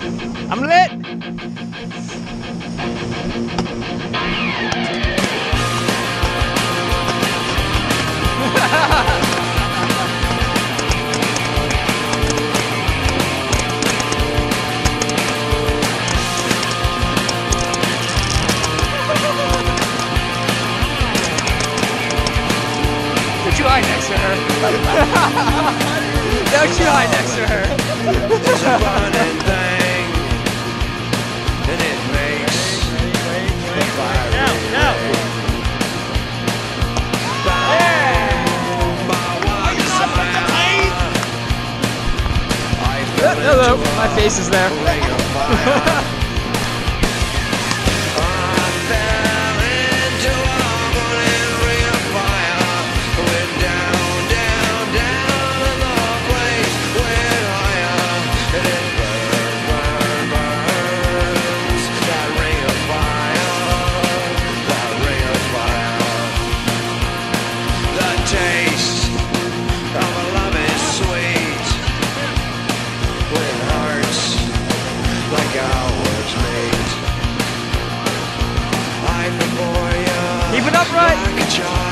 I'm lit. Don't you hide next to her. Don't you hide next to her. hello, my face is there. upright.